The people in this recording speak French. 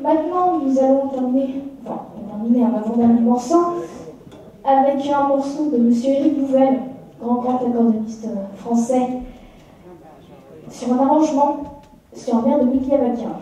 Maintenant, nous allons terminer, enfin, terminer un avant-dernier morceau avec un morceau de Monsieur Éric Bouvel, grand grand accordéoniste français, sur un arrangement sur un air de Mickey Avakian.